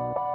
you